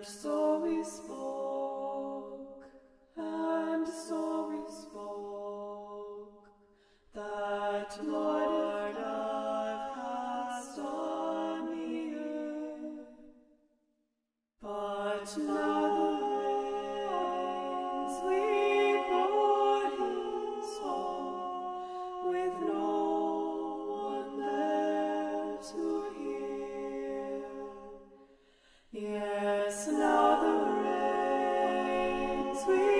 And so we spoke, and so we spoke, that Lord of. But now sweet.